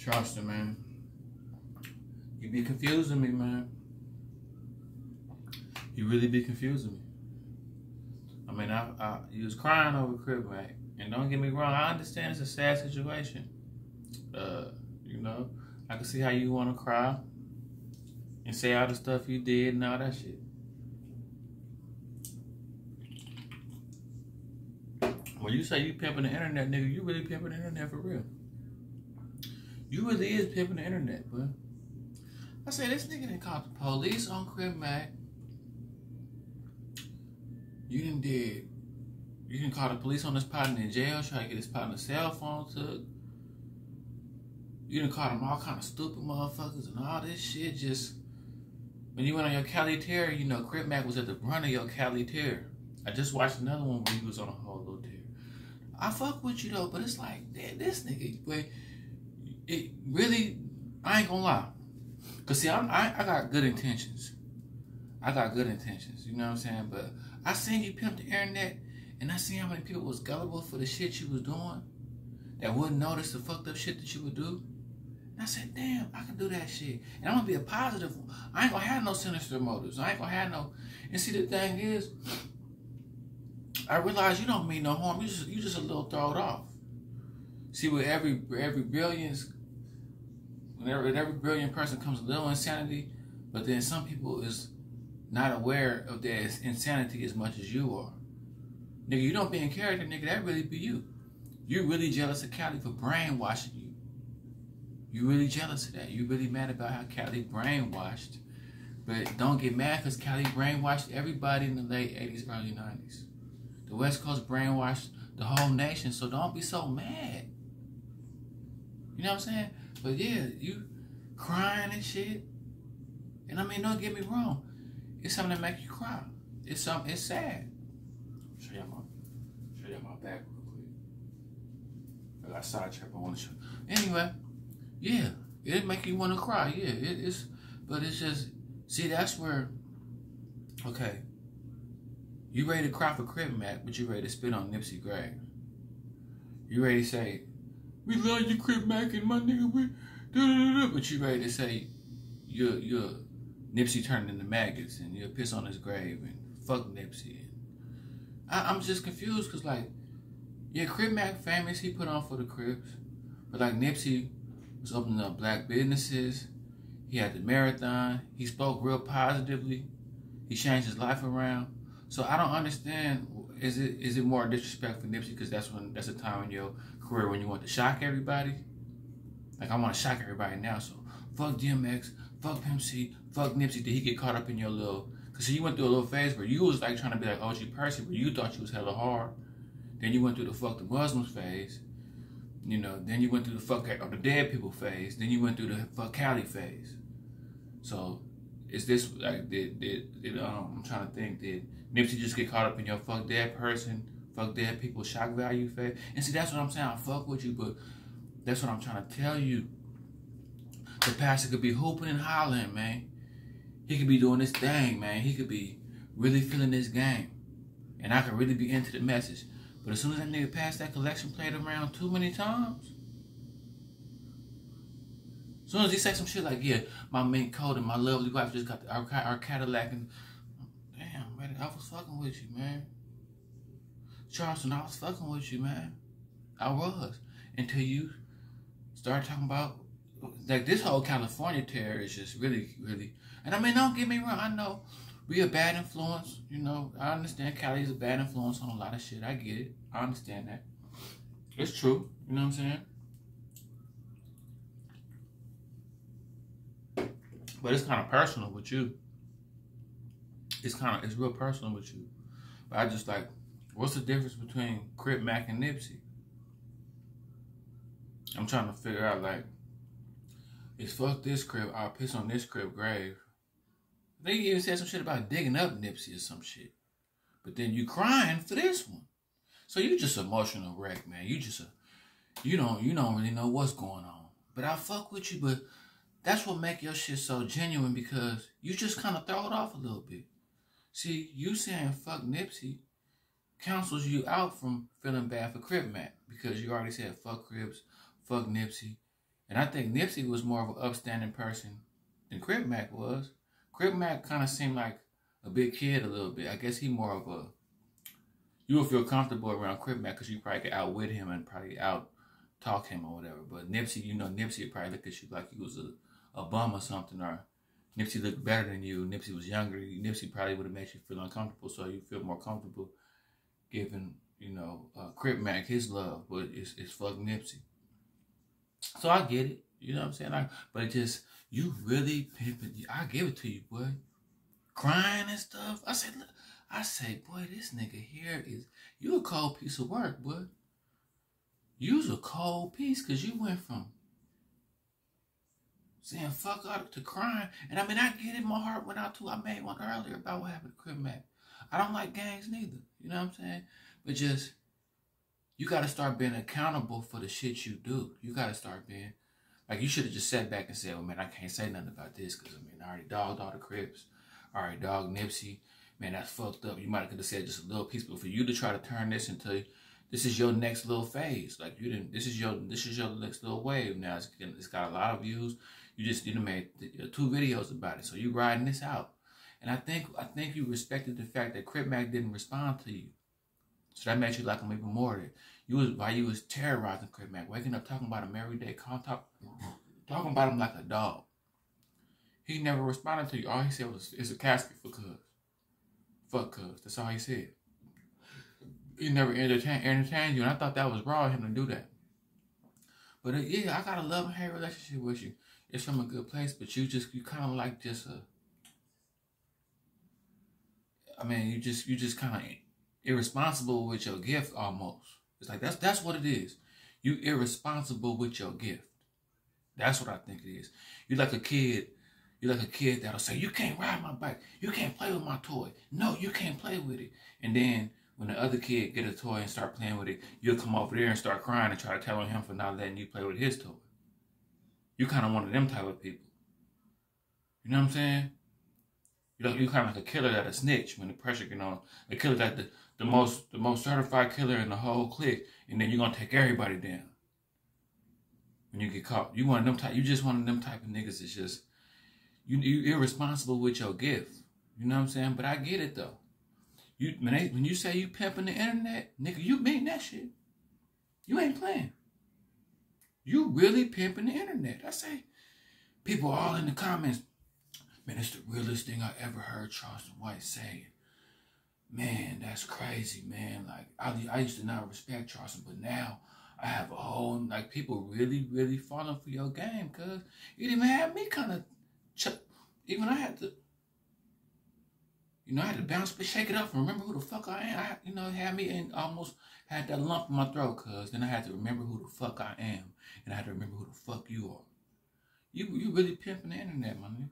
Charleston, man. You be confusing me, man. You really be confusing me. I mean, I, I you was crying over Crip Mac, and don't get me wrong, I understand it's a sad situation. Uh, you know, I can see how you want to cry and say all the stuff you did and all that shit. When you say you pimping the internet, nigga, you really pimping the internet for real. You really is pimping the internet, but I say this nigga didn't call the police on Crip Mac. You didn't did. You didn't call the police on this partner in jail, try to get his partner's cell phone took. You didn't call them all kind of stupid motherfuckers and all this shit. Just when you went on your Cali tear, you know, Crip Mac was at the front of your Cali tear. I just watched another one where he was on a whole little tear. I fuck with you though, but it's like, damn, this nigga, it really, I ain't gonna lie. Cause see, I'm, I, I got good intentions. I got good intentions, you know what I'm saying? But I seen you pimp the internet, and I seen how many people was gullible for the shit you was doing, that wouldn't notice the fucked up shit that you would do. And I said, damn, I can do that shit. And I'm gonna be a positive. I ain't gonna have no sinister motives. I ain't gonna have no. And see, the thing is, I realize you don't mean no harm. You just you just a little thrown off. See, with every every brilliance, whenever every brilliant person comes a little insanity, but then some people is not aware of their insanity as much as you are. Nigga, you don't be in character, nigga. That really be you. You really jealous of Cali for brainwashing you. You really jealous of that. You really mad about how Cali brainwashed. But don't get mad because Cali brainwashed everybody in the late 80s, early 90s. The West Coast brainwashed the whole nation, so don't be so mad. You know what I'm saying? But yeah, you crying and shit. And I mean, don't get me wrong. It's something that make you cry. It's something. It's sad. Show y'all my, show y'all my back real quick. I got sidetracked. I want to show. Anyway, yeah, it make you want to cry. Yeah, it, it's. But it's just. See, that's where. Okay. You ready to cry for Crip Mac, but you ready to spit on Nipsey grave. You ready to say, "We love you, Crip Mac, and my nigga, we," but you ready to say, "You're you're." Nipsey turned into maggots and you'll piss on his grave and fuck Nipsey. I, am just confused because, like, yeah, Crip Mac famous, he put on for the Crips. But, like, Nipsey was opening up black businesses. He had the marathon. He spoke real positively. He changed his life around. So I don't understand. Is it is it more disrespect for Nipsey because that's when that's a time in your career when you want to shock everybody? Like I want to shock everybody now. So fuck DMX, fuck Pimp C, fuck Nipsey, did he get caught up in your little, cause you went through a little phase where you was like trying to be like OG Percy, where you thought you was hella hard. Then you went through the fuck the Muslims phase. You know, then you went through the fuck or the dead people phase. Then you went through the fuck Cali phase. So, is this like did did, did um I'm trying to think did Nipsey just get caught up in your fuck dead person, fuck dead people shock value phase? And see, that's what I'm saying. I fuck with you, but that's what I'm trying to tell you. The pastor could be hooping and hollering, man. He could be doing this thing, man. He could be really feeling this game. And I could really be into the message. But as soon as that nigga passed that collection plate around too many times, as soon as he say some shit like, yeah, my mink coat and my lovely wife just got the, our, our Cadillac and, damn, man, I was fucking with you, man. Charleston, I was fucking with you, man. I was. Until you start talking about like this whole California terror is just really, really. And I mean, don't get me wrong. I know we a bad influence. You know, I understand Cali's a bad influence on a lot of shit. I get it. I understand that. It's true. You know what I'm saying? But it's kind of personal with you. It's kind of it's real personal with you. But I just like, what's the difference between Crip Mac and Nipsey? I'm trying to figure out like it's fuck this crib, I'll piss on this crib grave. They even said some shit about digging up Nipsey or some shit. But then you crying for this one. So you just emotional wreck, man. You just a you don't you don't really know what's going on. But I fuck with you, but that's what make your shit so genuine because you just kind of throw it off a little bit. See, you saying fuck Nipsey counsels you out from feeling bad for Crip Mac because you already said fuck Crips, fuck Nipsey, And I think Nipsey was more of an upstanding person than Crip Mac was. Crip Mac kind of seemed like a big kid a little bit. I guess he more of a you would feel comfortable around Crip Mac because you probably could outwit him and probably out talk him or whatever. But Nipsey, you know, Nipsey would probably look at you like he was a, a bum or something, or Nipsey looked better than you. Nipsey was younger. Nipsey probably would have made you feel uncomfortable, so you feel more comfortable giving, you know, uh, Crip Mac his love. But it's, it's fuck Nipsey. So I get it. You know what I'm saying? I, but it just, you really pimping. I give it to you, boy. Crying and stuff. I said, look, I say, boy, this nigga here is, you a cold piece of work, boy. You's a cold piece because you went from saying fuck out to crying. And I mean, I get it. My heart went out to, I made one earlier about what happened to Crip Mac. I don't like gangs neither. You know what I'm saying? But just, you got to start being accountable for the shit you do. You got to start being, like, you should have just sat back and said, well, man, I can't say nothing about this because, I mean, I already dogged all the Crips. I already dogged Nipsey man, that's fucked up. You might have could have said just a little piece, but for you to try to turn this into this is your next little phase. Like you didn't. This is your this is your next little wave. Now it's, it's got a lot of views. You just you know made uh, two videos about it, so you riding this out. And I think I think you respected the fact that Crip Mac didn't respond to you, so that made you like him even more. You was while you was terrorizing Crip Mac, waking up talking about him every day, talk, talking about him like a dog. He never responded to you. All he said was, "It's a casket for cuz." Fuck cuz. That's all he said. He never entertained, entertained you, and I thought that was wrong of him to do that. But uh, yeah, I got a love and hate relationship with you. It's from a good place, but you just you kind of like just a. I mean, you just you just kind of irresponsible with your gift almost. It's like that's that's what it is. You irresponsible with your gift. That's what I think it is. You like a kid you're like a kid that'll say, you can't ride my bike. You can't play with my toy. No, you can't play with it. And then when the other kid get a toy and start playing with it, you'll come over there and start crying and try to tell him for not letting you play with his toy. You kind of one of them type of people. You know what I'm saying? You know, you kind of like a killer that a snitch when the pressure get on. A killer that the, the most the most certified killer in the whole clique, and then you're gonna take everybody down when you get caught. You of them type. You just one of them type of niggas that's just you you irresponsible with your gift. You know what I'm saying? But I get it though. You when they, when you say you pimping the internet, nigga, you mean that shit. You ain't playing. You really pimping the internet. I say, people all in the comments, man, it's the realest thing I ever heard Charleston White say. Man, that's crazy, man. Like I, I used to not respect Charleston, but now I have a whole like people really, really falling for your game, cause you didn't even have me kind of even I had to, you know, I had to bounce, but shake it up, and remember who the fuck I am. I, you know, had me and almost had that lump in my throat, cause then I had to remember who the fuck I am, and I had to remember who the fuck you are. You, you really pimping the internet, my nigga.